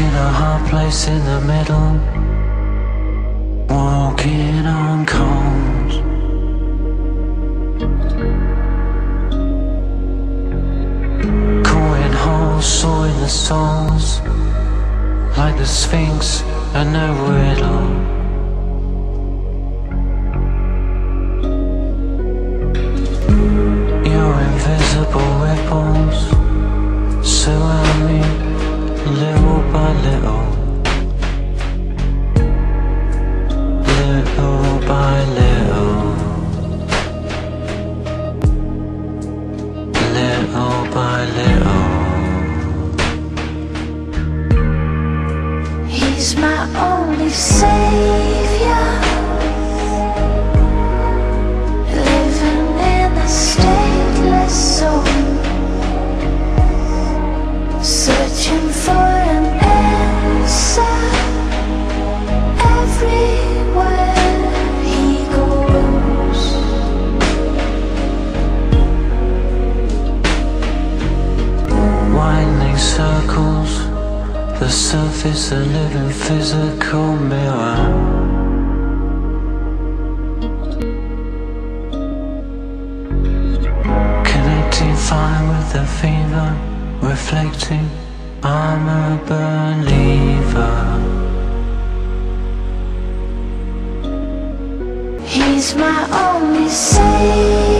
in a hard place in the middle, walking on cold. Calling holes, sawing the souls, like the Sphinx and the riddle. Your invisible ripples He's my only savior. Living in a stateless zone. Searching for an answer everywhere he goes. Winding circles, the surface a living physical mirror. Connecting fine with the fever, reflecting, I'm a believer. He's my only savior.